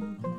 Mm-hmm.